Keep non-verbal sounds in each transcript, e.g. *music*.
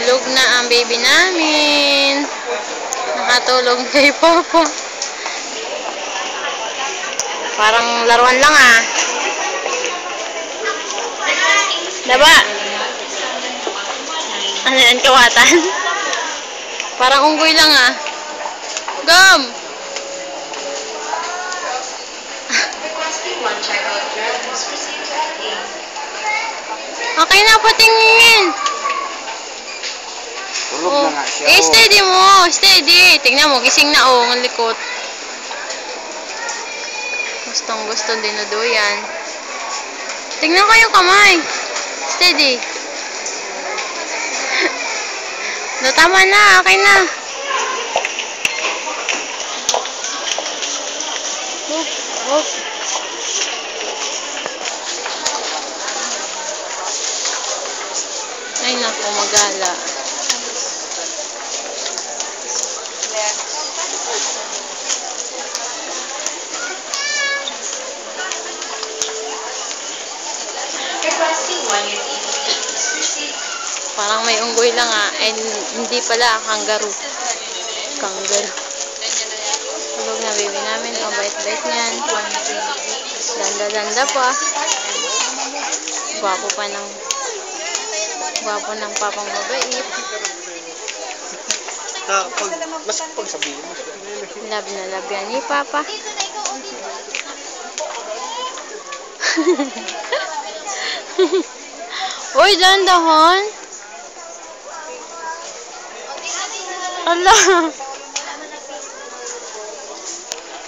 Tulog na ang baby namin. Nakatulog kay *laughs* Papa. Parang laruan lang ah. Diba? Ano yan, kawatan? *laughs* Parang unggoy lang ah. Gum! *laughs* Okay na, patingin. Tulog Oh. na nga siya. Eh, steady mo. Steady. Tingnan mo, gising na oh, ang likot. Gustong gusto dinudo yan. Tingnan ko yung kamay. Steady. *laughs* no, tama na. Okay na. Oh, oh. Ay, naku, magala. Requesting one year. Parang may unggoy lang ah. And hindi pala, kangaroo. Kangaroo. Tulog na baby namin. Ang bait-bait niyan. Ganda-ganda pa. Gwapo pa ng gwapo ng papang mabait. Ta, pag, mas pag sabihin mo. Love na love yan ni Papa. *laughs* *laughs* Uy, dandahon. Ala.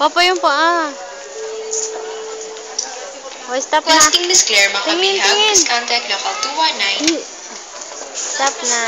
Papa yung paa. O, stop na. Disclaimer, Tingin, makabihag, tingin. please contact local 219. Stop na.